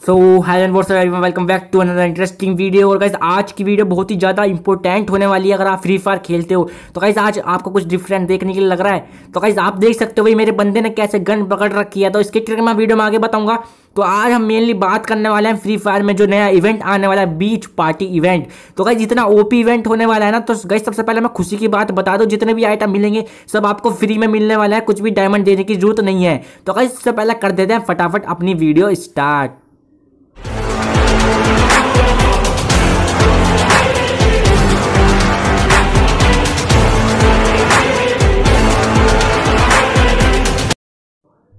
So hi and what's welcome back to another interesting video और guys आज की video बहुत ही ज़्यादा इंपॉर्टेंट होने वाली है अगर आप फ्री फायर खेलते हो। तो गाइज़ आज आपको कुछ डिफरेंट देखने के लिए लग रहा है। तो गाइज़ आप देख सकते हो भाई, मेरे बंदे ने कैसे गन पकड़ रखी है। तो इसके ट्रिक मैं वीडियो में आगे बताऊँगा। तो आज हम मेनली बात करने वाले हैं फ्री फायर में जो नया इवेंट आने वाला है बीच पार्टी इवेंट तो गाइज़ जितना ओपी इवेंट होने वाला है ना तो गाइज़ सबसे पहले मैं खुशी की बात बता दूँ, जितने भी आइटम मिलेंगे, सब आपको फ्री में मिलने वाला है। कुछ भी डायमंड देने की ज़रूरत नहीं है। तो गाइज़ सबसे पहले कर देते हैं फटाफट अपनी वीडियो स्टार्ट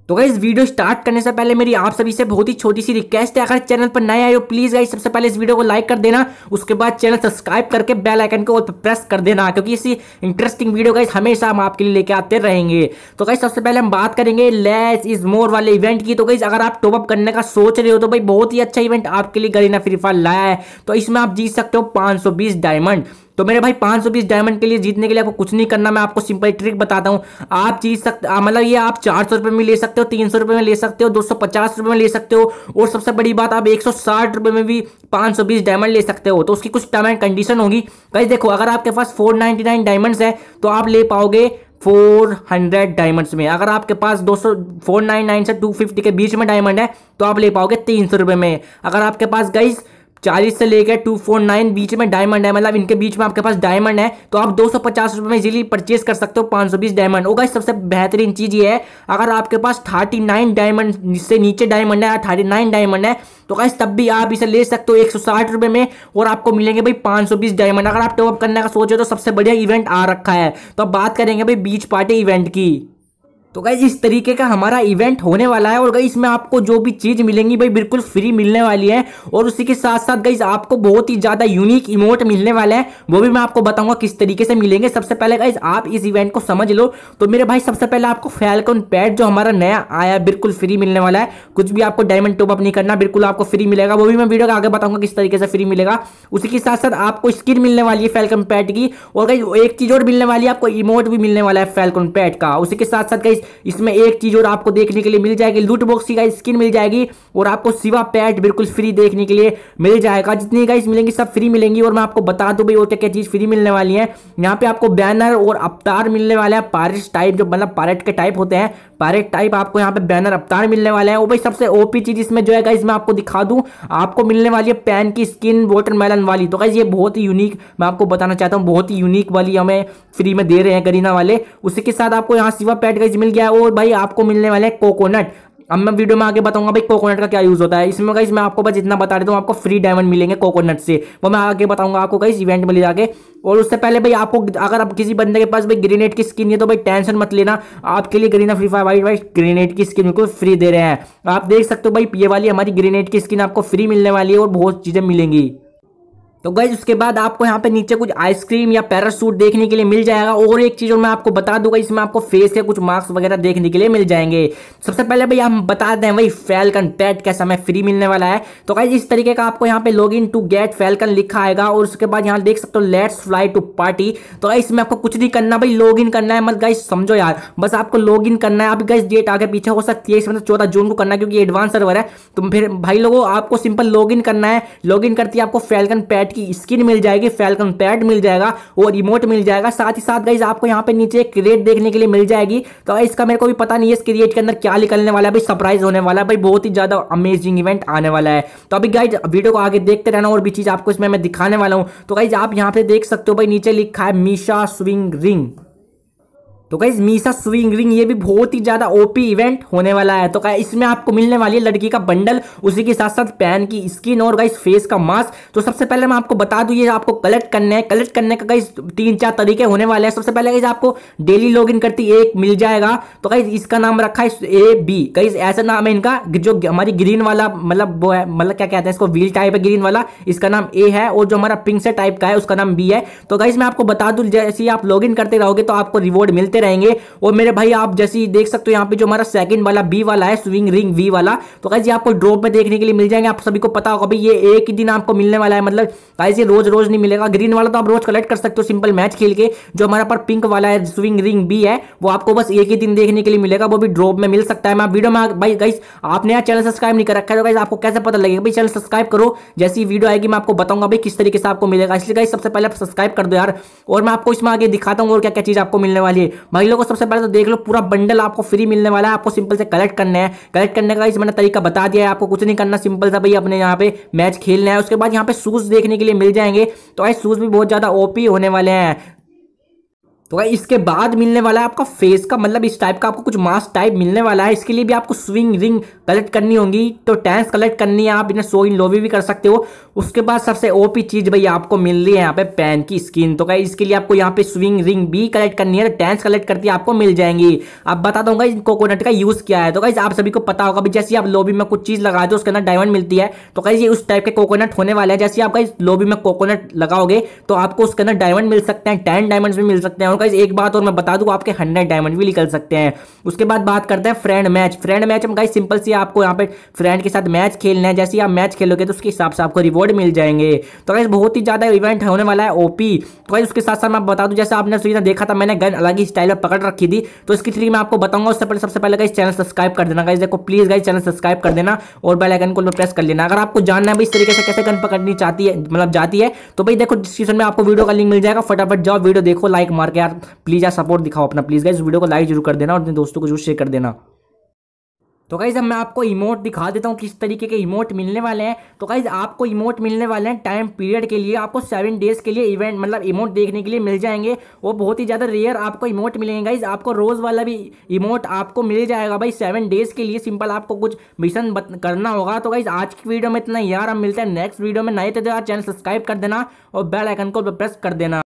तो गाइज़ वीडियो स्टार्ट करने से पहले मेरी आप सभी से बहुत ही छोटी सी रिक्वेस्ट है। अगर चैनल पर नए आए हो प्लीज़ गाइज़ सबसे पहले इस वीडियो को लाइक कर देना। उसके बाद चैनल सब्सक्राइब करके बेल आइकन को प्रेस कर देना, क्योंकि इसी इंटरेस्टिंग वीडियो गाइज़ हमेशा हम आपके लिए लेके आते रहेंगे। तो गाइज़ सबसे पहले हम बात करेंगे लेस इज़ मोर वाले इवेंट की। तो गाइज़ अगर आप टॉपअप करने का सोच रहे हो तो भाई बहुत ही अच्छा इवेंट आपके लिए गरीना फ्री फायर लाया है। तो इसमें आप जीत सकते हो पाँच डायमंड तो मेरे भाई, पाँच सौ बीस डायमंड के लिए जीतने के लिए आपको कुछ नहीं करना, मैं आपको सिंपल ट्रिक बताता हूँ। आप जीत सकते मतलब ये आप चार सौ रुपये में ले सकते हो, तीन सौ रुपये में ले सकते हो, दो सौ पचास रुपये में ले सकते हो, और सबसे बड़ी बात, आप एक सौ साठ रुपये में भी पाँच सौ बीस डायमंड ले सकते हो। तो उसकी कुछ टर्म एंड कंडीशन होगी। भाई देखो, अगर आपके पास फोर नाइन्टी नाइन डायमंड्स है तो आप ले पाओगे फोर हंड्रेड डायमंड्स में। अगर आपके पास दो सौ फोर नाइन नाइन से टू फिफ्टी के बीच में डायमंड है तो आप ले पाओगे तीन सौ रुपये में। अगर आपके पास गाइज़ चालीस से लेकर टू फोर नाइन बीच में डायमंड है मतलब इनके बीच में आपके पास डायमंड है तो आप दो सौ पचास रुपये में इजीली परचेज कर सकते हो, पाँच सौ बीस डायमंड होगा सबसे बेहतरीन चीज़ ये है, अगर आपके पास थर्टी नाइन डायमंड से नीचे डायमंड है थर्टी नाइन डायमंड है तो गाइस तब भी आप इसे ले सकते हो एक सौ साठ रुपये में, और आपको मिलेंगे भाई पाँच सौ बीस डायमंड अगर आप टॉप करने का सोचो तो सबसे बढ़िया इवेंट आ रखा है। तो अब बात करेंगे भाई बीच पार्टी इवेंट की। तो गाइज़ इस तरीके का हमारा इवेंट होने वाला है और गाइज़ इसमें आपको जो भी चीज़ मिलेंगी भाई, बिल्कुल फ्री मिलने वाली है। और उसी के साथ साथ गाइज़ आपको बहुत ही ज़्यादा यूनिक इमोट मिलने वाले हैं। वो भी मैं आपको बताऊँगा किस तरीके से मिलेंगे। सबसे पहले गाइज़ आप इस इवेंट को समझ लो। तो मेरे भाई, सबसे पहले आपको फैलकॉन पैड जो हमारा नया आया बिल्कुल फ्री मिलने वाला है। कुछ भी आपको डायमंड टॉप अप नहीं करना, बिल्कुल आपको फ्री मिलेगा। वो भी मैं वीडियो का आगे बताऊँगा किस तरीके से फ्री मिलेगा। उसी के साथ साथ आपको स्किन मिलने वाली है फैलकन पैड की। और गाइज़ एक चीज़ और मिलने वाली है, आपको इमोट भी मिलने वाला है फैलकन पैड का। उसी के साथ साथ गाइज़ इसमें एक चीज़ और आपको देखने के लिए मिल जाएगी लूट बॉक्स की स्किन मिल जाएगी और आपको सिवा पैट बिल्कुल फ्री देखने के लिए मिल जाएगा। जितनी गाइस मिलेंगी, सब फ्री मिलेंगी और मैं आपको बता दूँ भाई, और क्या क्या चीज़ फ्री मिलने वाली है। यहाँ पे आपको बैनर और अवतार मिलने वाले हैं पारिश टाइप जो मतलब पायरेट के टाइप होते हैं पायरेट टाइप आपको यहाँ पे बैनर अवतार मिलने वाले हैं। वो भाई, सबसे ओपी चीज़ इसमें जो है गाइस मैं आपको दिखा दूँ, आपको मिलने वाली है पैन की स्किन वाटरमेलन वाली। तो गाइस ये बहुत ही यूनिक मैं आपको बताना चाहता हूँ, बहुत ही यूनिक वाली हमें फ्री में दे रहे हैं, करीना वाले। उसी के साथ आपको यहाँ सिवा पैट गाइस मिल गया और भाई आपको मिलने वाले कोकोनट अब मैं वीडियो में आगे बताऊँगा भाई कोकोनट का क्या यूज़ होता है। इसमें गाइस मैं आपको बस इतना बता देता हूँ, आपको फ्री डायमंड मिलेंगे कोकोनट से। वो मैं आगे बताऊँगा आपको गाइस इवेंट में ले जाके। और उससे पहले भाई आपको, अगर आप किसी बंदे के पास भाई ग्रेनेड की स्किन है तो भाई टेंशन मत लेना। आपके लिए ग्रीना फ्री फायर भाई ग्रेनेड की स्किन बिल्कुल फ्री दे रहे हैं। आप देख सकते हो भाई, ये वाली हमारी ग्रेनेड की स्किन आपको फ्री मिलने वाली है और बहुत चीज़ें मिलेंगी। तो गई उसके बाद आपको यहाँ पे नीचे कुछ आइसक्रीम या पैरासूट देखने के लिए मिल जाएगा। और एक चीज़ और मैं आपको बता दूँगा, इसमें आपको फेस के कुछ मार्क्स वगैरह देखने के लिए मिल जाएँगे। सबसे पहले भाई, हम बता दें भाई फैलकन पैट कैसा मैं फ्री मिलने वाला है। तो गाइज़ इस तरीके का आपको यहाँ पे log in to get falcon लिखा आएगा। और उसके बाद यहाँ देख सकते हो लेट्स फ्लाई टू पार्टी तो गाइज़ इसमें आपको कुछ नहीं करना भाई लॉग इन करना है। मत गाइज़ समझो यार, बस आपको लॉग इन करना है। आप गाइज़ डेट आगे पीछे हो सकती है इसमें चौदह जून को करना है, क्योंकि एडवांस सर्वर है। तो फिर भाई लोगों, आपको सिंपल लॉग इन करना है। लॉग इन करती है आपको फैलकन पैट की स्किन मिल जाएगी फैलकन पैड मिल जाएगा और रिमोट मिल जाएगा। साथ ही साथ गाइज़ आपको यहाँ पे नीचे एक क्रिएट देखने के लिए मिल जाएगी। तो इसका मेरे को भी पता नहीं है इस क्रिएट के अंदर क्या निकलने वाला है। भाई सरप्राइज़ होने वाला है। भाई, बहुत ही ज़्यादा अमेजिंग इवेंट आने वाला है। तो अभी गाइज़ वीडियो को आगे देखते रहना और भी चीज़ आपको इसमें मैं दिखाने वाला हूँ। तो गाइज़ आप यहाँ पे देख सकते हो, भाई, नीचे लिखा है मीशा स्विंग रिंग तो गाइज़ मीसा स्विंग रिंग ये भी बहुत ही ज़्यादा ओपी इवेंट होने वाला है। तो गाइस इसमें आपको मिलने वाली है लड़की का बंडल, उसी के साथ साथ पैन की स्किन और गाइस फेस का मास्क तो सबसे पहले मैं आपको बता दूँ, ये आपको कलेक्ट करने हैं। कलेक्ट करने का गाइस तीन चार तरीके होने वाले हैं। सबसे पहले गाइस आपको डेली लॉग इन करती एक मिल जाएगा। तो गाइस इसका नाम रखा है ए बी गाइस ऐसा नाम है इनका, जो हमारी ग्रीन वाला मतलब वो है मतलब क्या कहते हैं इसको व्हील टाइप है ग्रीन वाला। इसका नाम ए है और जो हमारा पिंक से टाइप का है, उसका नाम बी है। तो गाइस मैं आपको बता दूँ, जैसे आप लॉग करते रहोगे तो आपको रिवॉर्ड मिलते देते रहेंगे। और मेरे भाई, आप जैसे देख सकते हो यहाँ पे जो हमारा सेकंड वाला बी वाला है स्विंग रिंग वी वाला। तो गाइज़ आपको ड्रॉप में देखने के लिए मिल जाएँगे। आप सभी को पता होगा, भाई, ये एक ही दिन आपको मिलने वाला है। मतलब ये रोज रोज नहीं मिलेगा। ग्रीन वाला तो आप रोज कलेक्ट कर सकते हो सिंपल मैच खेल के। जो हमारा पर पिंक वाला है स्विंग रिंग बी है, वो आपको बस एक ही दिन देखने के लिए मिलेगा। वो भी ड्रॉप में मिल सकता है। मैं वीडियो में भाई गाइस आपने यहाँ चैनल सब्सक्राइब नहीं कर। रखा है तो गाइस आपको कैसे पता लगेगा? भाई चैनल सब्सक्राइब करो। जैसी वीडियो आएगी, मैं आपको बताऊँगा, भाई, किस तरीके से आपको मिलेगा। इसलिए गाइस सबसे पहले आप सब्सक्राइब कर दो यार। और मैं आपको इसमें आगे दिखाता हूँ और क्या क्या चीज़ आपको मिलने वाली है। भाई लोगों, सबसे पहले तो देख लो, पूरा बंडल आपको फ्री मिलने वाला है, आपको सिंपल से कलेक्ट करना है। कलेक्ट करने का इस मैंने तरीका बता दिया है, आपको कुछ नहीं करना सिंपल सा भाई अपने यहाँ पे मैच खेलना है। उसके बाद यहाँ पे शूज़ देखने के लिए मिल जाएँगे। तो भाई शूज़ भी बहुत ज़्यादा ओपी होने वाले हैं। तो भाई, इसके बाद मिलने वाला है आपका फेस का मतलब इस टाइप का आपको कुछ मास्क टाइप मिलने वाला है। इसके लिए भी आपको स्विंग रिंग कलेक्ट करनी होगी। तो टैंस कलेक्ट करनी है, आप इन्हें सो इन लोवी भी कर सकते हो। उसके बाद सबसे ओपी चीज़ भाई, आपको मिल रही है यहाँ पे पैन की स्किन तो भाई, इसके लिए आपको यहाँ पे स्विंग रिंग भी कलेक्ट करनी है तो टैंस कलेक्ट करती है आपको मिल जाएँगी। अब बता दूँगा इन कोकोनट का यूज़ क्या है? तो गाइज़ आप सभी को पता होगा जैसे आप लोबी में कुछ चीज़ लगाते हो उसके अंदर डायमंड मिलती है। तो गाइज़ ये उस टाइप के कोकोनट होने वाले हैं। जैसे आप गाइज़ लोबी में कोकोनट लगाओगे तो आपको उसके अंदर डायमंड मिल सकते हैं टेन डायमंड भी मिल सकते हैं। और गाइज़ एक बात और मैं बता दूँ, आपके हंड्रेड डायमंड भी निकल सकते हैं। उसके बाद बात करते हैं फ्रेंड मैच फ्रेंड मैच में गाइस सिंपल सी आपको यहाँ पे फ्रेंड के साथ मैच खेलना है। जैसे आप मैच खेलोगे तो उसके हिसाब से आपको रिवॉर्ड मिल जाएँगे। तो गाइस बहुत ही ज़्यादा इवेंट होने वाला है ओपी तो गाइस उसके साथ साथ मैं बता दूँ, जैसे आपने सुविधा देखा था मैंने गन अलग ही स्टाइल में पकड़ रखी थी। तो इसकी थ्री मैं आपको बताऊँगा। उससे पहले, सबसे पहले गाइस चैनल सब्सक्राइब कर देना। गाइस देखो प्लीज़ गाइस चैनल सब्सक्राइब कर देना और बेल आइकन को प्रेस कर लेना। अगर आपको जानना है, भाई, इस तरीके से कैसे गन पकड़नी चाहती है मतलब जाती है तो भाई, देखो डिस्क्रिप्शन में आपको वीडियो का लिंक मिल जाएगा। फटाफट जाओ वीडियो देखो लाइक मार के यार प्लीज़ यार सपोर्ट दिखाओ अपना प्लीज़ गाइज़ वीडियो को लाइक ज़रूर कर देना और अपने दोस्तों को ज़रूर शेयर कर देना। तो गाइज़ अब मैं आपको इमोट दिखा देता हूँ, किस तरीके के इमोट मिलने वाले हैं। तो गाइज़ आपको इमोट मिलने वाले हैं टाइम पीरियड के लिए, आपको सेवन डेज़ के लिए इवेंट मतलब इमोट देखने के लिए मिल जाएँगे। वो बहुत ही ज़्यादा रेयर आपको इमोट मिलेंगे गाइज़ आपको रोज़ वाला भी इमोट आपको मिल जाएगा भाई सेवन डेज़ के लिए सिंपल आपको कुछ मिशन करना होगा। तो गाइज़ आज की वीडियो में इतना यार हम मिलते हैं नेक्स्ट वीडियो में। नए तो चैनल सब्सक्राइब कर देना और बेल आइकन को प्रेस कर देना।